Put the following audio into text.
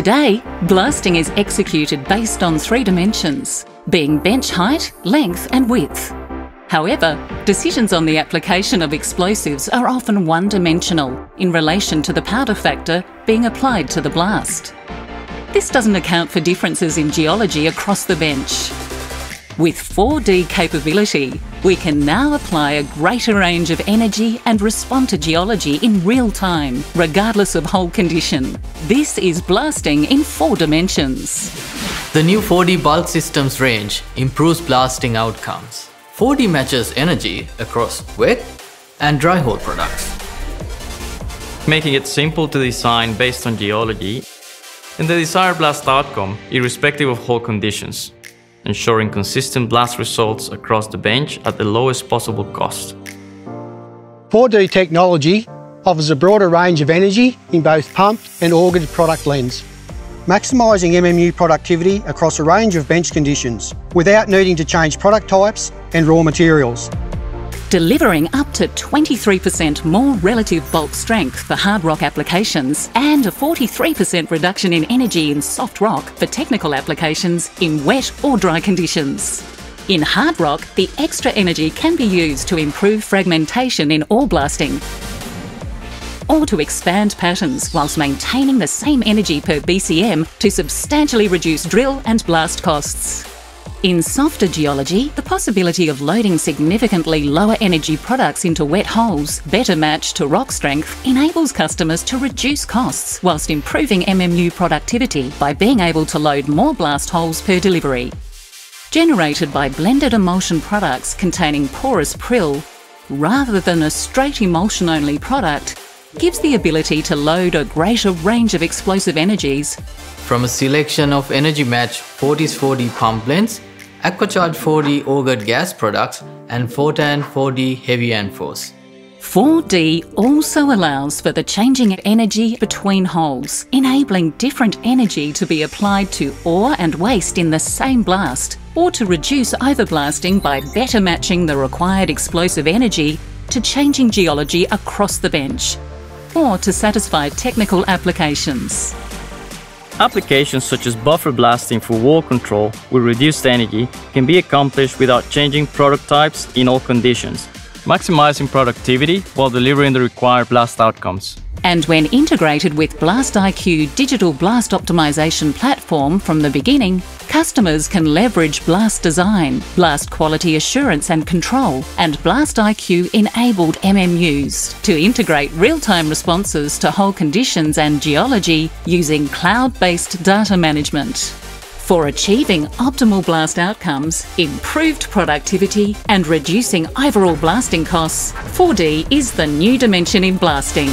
Today, blasting is executed based on three dimensions, being bench height, length and width. However, decisions on the application of explosives are often one-dimensional in relation to the powder factor being applied to the blast. This doesn't account for differences in geology across the bench. With 4D capability, we can now apply a greater range of energy and respond to geology in real time, regardless of hole condition. This is blasting in four dimensions. The new 4D bulk systems range improves blasting outcomes. 4D matches energy across wet and dry hole products. Making it simple to design based on geology and the desired blast outcome irrespective of hole conditions ensuring consistent blast results across the bench at the lowest possible cost. 4D technology offers a broader range of energy in both pumped and augered product blends, maximising MMU productivity across a range of bench conditions without needing to change product types and raw materials delivering up to 23% more relative bulk strength for hard rock applications and a 43% reduction in energy in soft rock for technical applications in wet or dry conditions. In hard rock, the extra energy can be used to improve fragmentation in ore blasting or to expand patterns whilst maintaining the same energy per BCM to substantially reduce drill and blast costs. In softer geology, the possibility of loading significantly lower energy products into wet holes, better matched to rock strength, enables customers to reduce costs whilst improving MMU productivity by being able to load more blast holes per delivery. Generated by blended emulsion products containing porous prill, rather than a straight emulsion only product, gives the ability to load a greater range of explosive energies. From a selection of energy match Fortis 4D pump blends Aquacharge 4D augered gas products, and Fortan 4D heavy ANFOs. 4D also allows for the changing of energy between holes, enabling different energy to be applied to ore and waste in the same blast, or to reduce overblasting by better matching the required explosive energy to changing geology across the bench, or to satisfy technical applications. Applications such as buffer blasting for wall control with reduced energy can be accomplished without changing product types in all conditions, maximizing productivity while delivering the required blast outcomes. And when integrated with BlastIQ digital blast optimization platform from the beginning, customers can leverage Blast Design, Blast Quality Assurance and Control, and Blast IQ enabled MMUs to integrate real time responses to hole conditions and geology using cloud based data management. For achieving optimal blast outcomes, improved productivity, and reducing overall blasting costs, 4D is the new dimension in blasting.